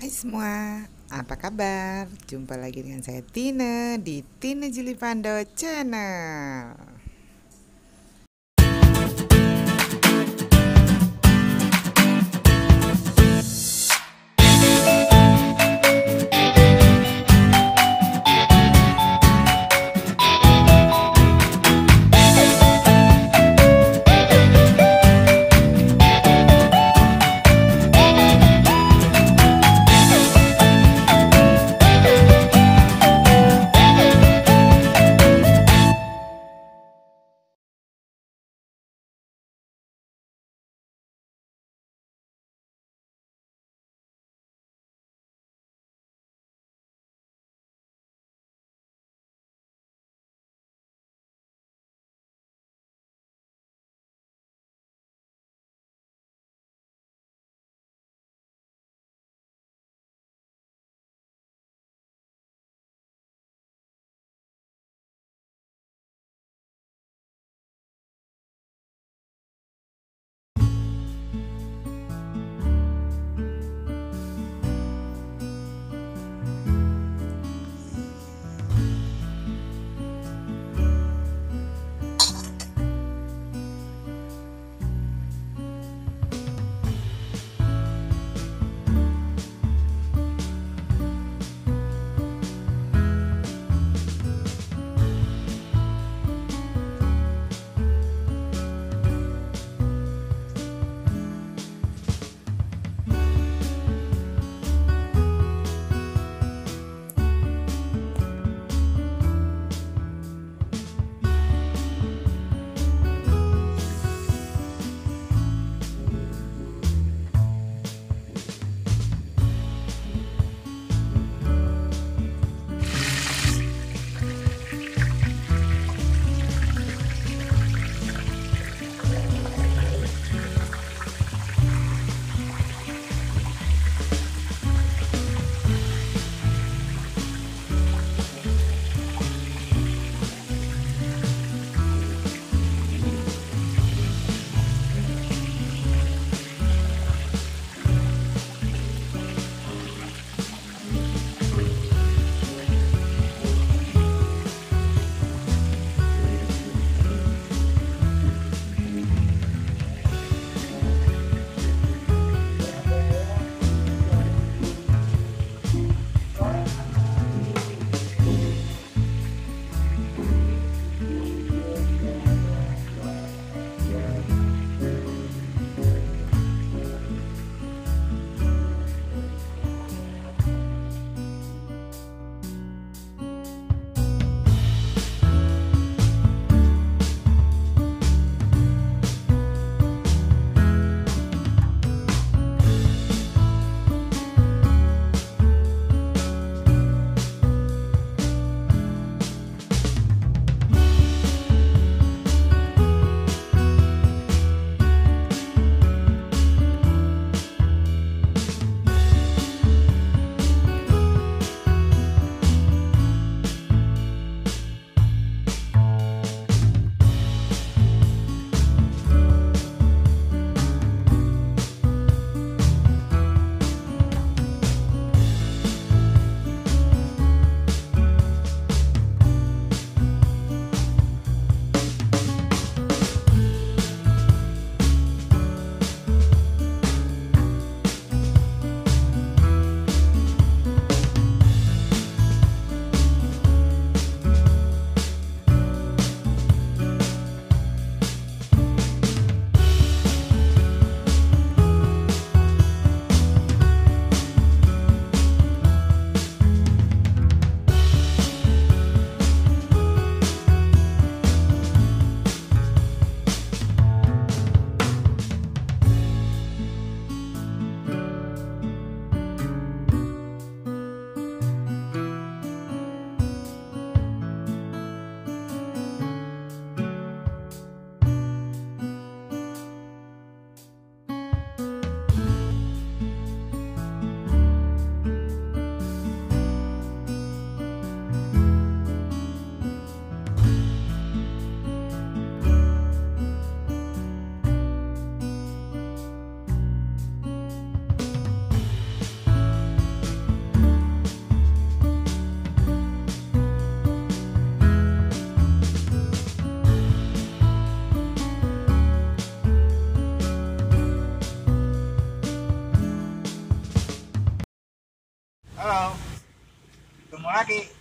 Hai semua, apa kabar? Jumpa lagi dengan saya Tina di Tina Juli Pando Channel. まで。